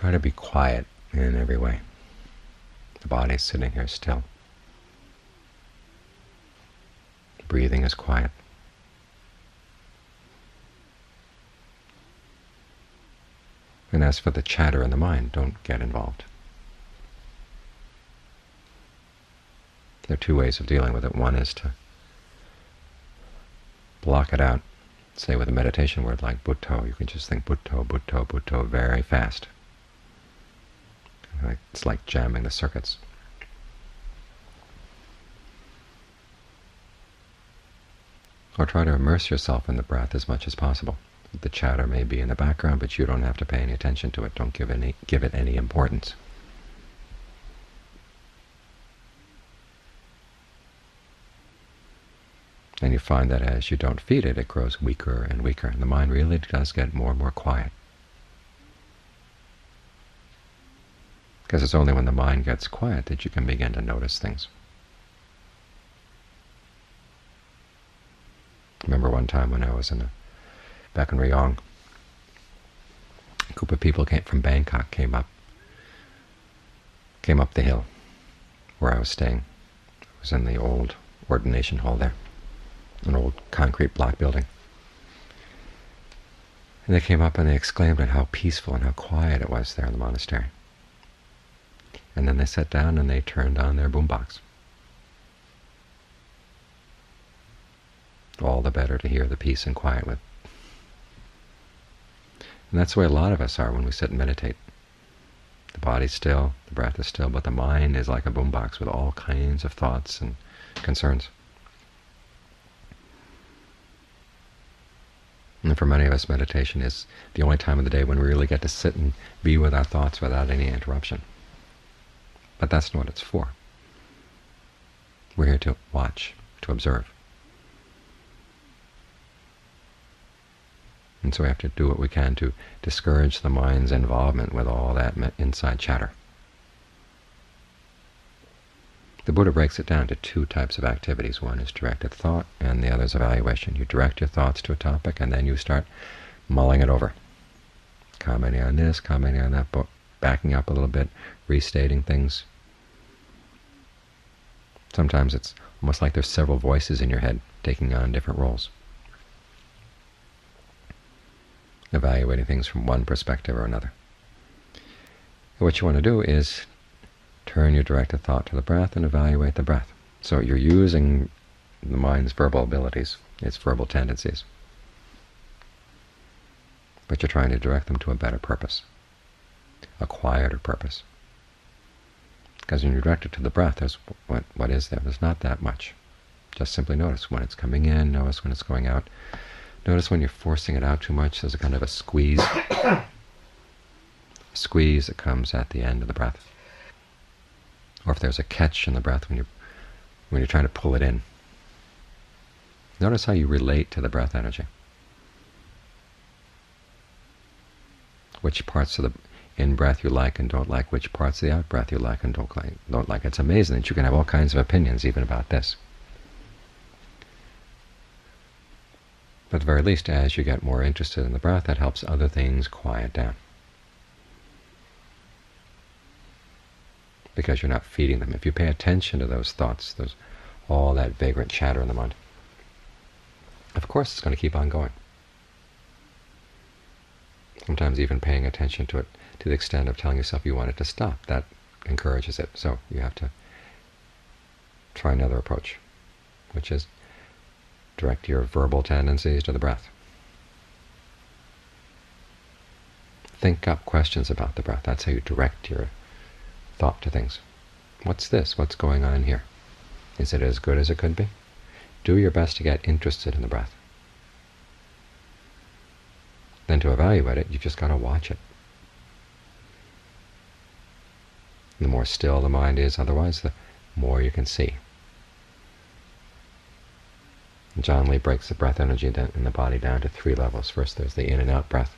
Try to be quiet in every way. The body's sitting here still. Breathing is quiet. And as for the chatter in the mind, don't get involved. There are two ways of dealing with it. One is to block it out, say with a meditation word like buddho. You can just think buddho, buddho, buddho very fast. It's like jamming the circuits. Or try to immerse yourself in the breath as much as possible. The chatter may be in the background, but you don't have to pay any attention to it. Don't give any give it any importance. And you find that as you don't feed it, it grows weaker and weaker, and the mind really does get more and more quiet. Because it's only when the mind gets quiet that you can begin to notice things. remember one time when I was in a, back in Rayong, a group of people came from Bangkok came up came up the hill where I was staying. It was in the old ordination hall there, an old concrete block building. And they came up and they exclaimed at how peaceful and how quiet it was there in the monastery. And then they sat down and they turned on their boombox. all the better to hear the peace and quiet with. And that's the way a lot of us are when we sit and meditate. The body's still, the breath is still, but the mind is like a boombox with all kinds of thoughts and concerns. And for many of us, meditation is the only time of the day when we really get to sit and be with our thoughts without any interruption. But that's not what it's for. We're here to watch, to observe. And so we have to do what we can to discourage the mind's involvement with all that inside chatter. The Buddha breaks it down to two types of activities. One is directed thought, and the other is evaluation. You direct your thoughts to a topic, and then you start mulling it over, commenting on this, commenting on that, backing up a little bit, restating things. Sometimes it's almost like there's several voices in your head taking on different roles. evaluating things from one perspective or another. And what you want to do is turn your directed thought to the breath and evaluate the breath. So you're using the mind's verbal abilities, its verbal tendencies, but you're trying to direct them to a better purpose, a quieter purpose. Because when you direct it to the breath, there's what what is there? There's not that much. Just simply notice when it's coming in, notice when it's going out, Notice when you're forcing it out too much, there's a kind of a squeeze. a squeeze that comes at the end of the breath. Or if there's a catch in the breath when you're when you're trying to pull it in. Notice how you relate to the breath energy. Which parts of the in-breath you like and don't like, which parts of the out-breath you like and don't like. Don't like. It's amazing that you can have all kinds of opinions even about this. But at the very least, as you get more interested in the breath, that helps other things quiet down. Because you're not feeding them. If you pay attention to those thoughts, those all that vagrant chatter in the mind, of course it's going to keep on going. Sometimes even paying attention to it to the extent of telling yourself you want it to stop, that encourages it. So you have to try another approach, which is Direct your verbal tendencies to the breath. Think up questions about the breath. That's how you direct your thought to things. What's this? What's going on here? Is it as good as it could be? Do your best to get interested in the breath. Then to evaluate it, you've just got to watch it. The more still the mind is otherwise, the more you can see. Ajaan Lee breaks the breath energy in the body down to three levels. First there's the in and out breath.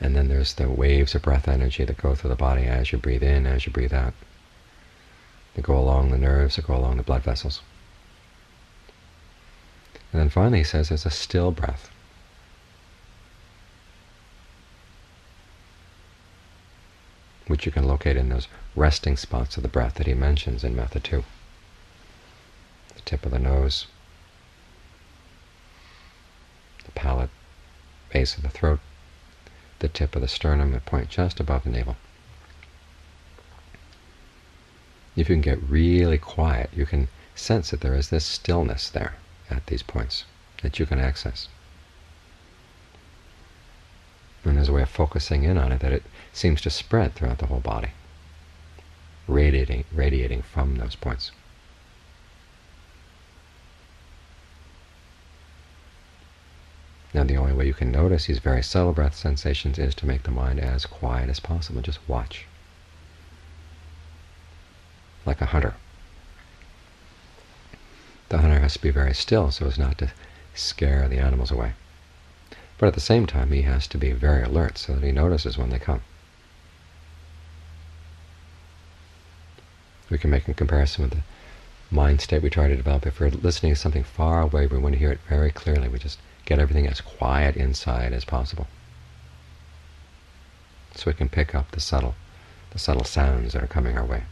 And then there's the waves of breath energy that go through the body as you breathe in, as you breathe out. They go along the nerves, they go along the blood vessels. And then finally he says there's a still breath. Which you can locate in those resting spots of the breath that he mentions in Method 2. The tip of the nose, the palate, base of the throat, the tip of the sternum, the point just above the navel. If you can get really quiet, you can sense that there is this stillness there at these points that you can access. And there's a way of focusing in on it that it seems to spread throughout the whole body, radiating, radiating from those points. Now the only way you can notice these very subtle breath sensations is to make the mind as quiet as possible. Just watch. Like a hunter. The hunter has to be very still so as not to scare the animals away. But at the same time, he has to be very alert so that he notices when they come. We can make a comparison with the mind state we try to develop. If we're listening to something far away, we want to hear it very clearly. We just get everything as quiet inside as possible. So we can pick up the subtle, the subtle sounds that are coming our way.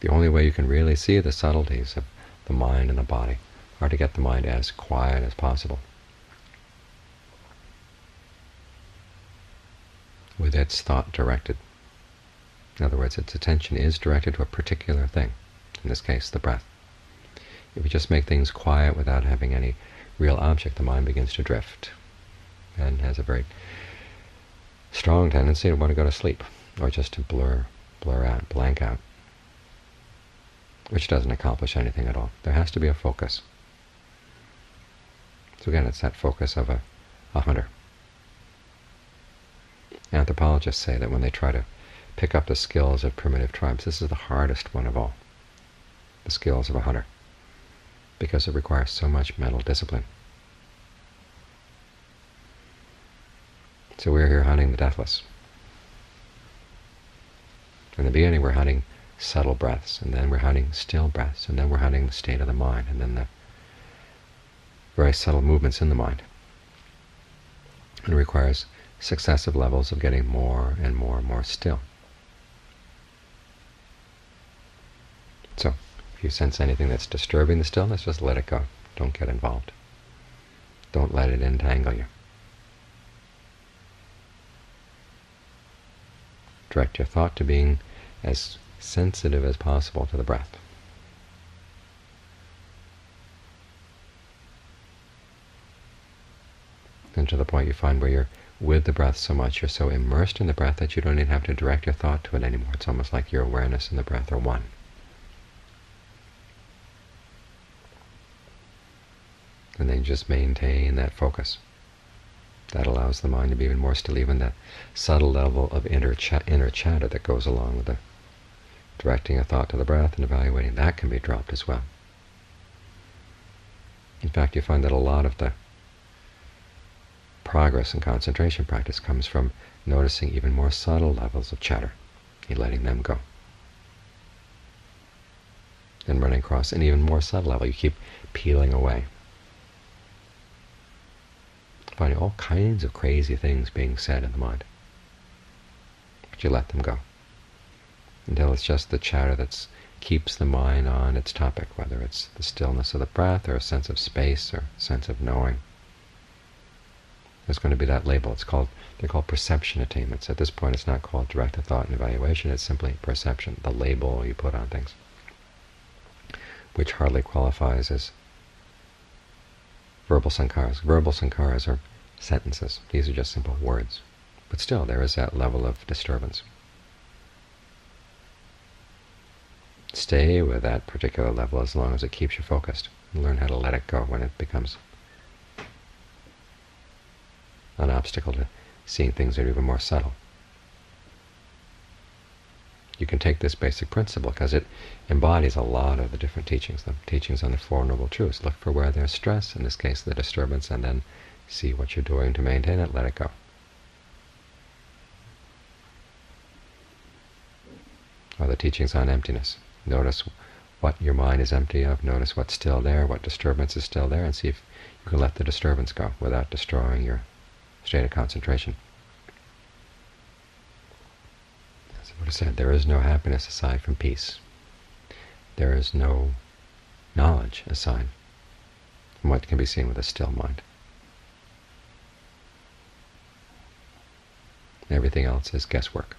The only way you can really see the subtleties of the mind and the body are to get the mind as quiet as possible. with its thought directed. In other words, its attention is directed to a particular thing, in this case, the breath. If you just make things quiet without having any real object, the mind begins to drift and has a very strong tendency to want to go to sleep or just to blur, blur out, blank out which doesn't accomplish anything at all. There has to be a focus. So again, it's that focus of a, a hunter. Anthropologists say that when they try to pick up the skills of primitive tribes, this is the hardest one of all, the skills of a hunter, because it requires so much mental discipline. So we're here hunting the deathless. In the beginning, we're hunting subtle breaths, and then we're hunting still breaths, and then we're hunting the state of the mind, and then the very subtle movements in the mind. It requires successive levels of getting more and more and more still. So, if you sense anything that's disturbing the stillness, just let it go. Don't get involved. Don't let it entangle you. Direct your thought to being as sensitive as possible to the breath. And to the point you find where you're with the breath so much, you're so immersed in the breath that you don't even have to direct your thought to it anymore. It's almost like your awareness and the breath are one. And then just maintain that focus. That allows the mind to be even more still, even the subtle level of inner, ch inner chatter that goes along with the directing a thought to the breath and evaluating, that can be dropped as well. In fact, you find that a lot of the progress in concentration practice comes from noticing even more subtle levels of chatter and letting them go. And running across an even more subtle level, you keep peeling away. Finding all kinds of crazy things being said in the mind. But you let them go until it's just the chatter that keeps the mind on its topic, whether it's the stillness of the breath or a sense of space or sense of knowing. There's going to be that label. It's called they're called perception attainments. At this point, it's not called directed thought and evaluation. It's simply perception, the label you put on things, which hardly qualifies as verbal sankharas. Verbal sankharas are sentences. These are just simple words. But still, there is that level of disturbance. Stay with that particular level as long as it keeps you focused. Learn how to let it go when it becomes an obstacle to seeing things that are even more subtle. You can take this basic principle because it embodies a lot of the different teachings, the teachings on the Four Noble Truths. Look for where there's stress, in this case the disturbance, and then see what you're doing to maintain it, let it go. Or the teachings on emptiness. Notice what your mind is empty of. Notice what's still there, what disturbance is still there, and see if you can let the disturbance go without destroying your state of concentration. As the Buddha said, there is no happiness aside from peace. There is no knowledge aside from what can be seen with a still mind. Everything else is guesswork.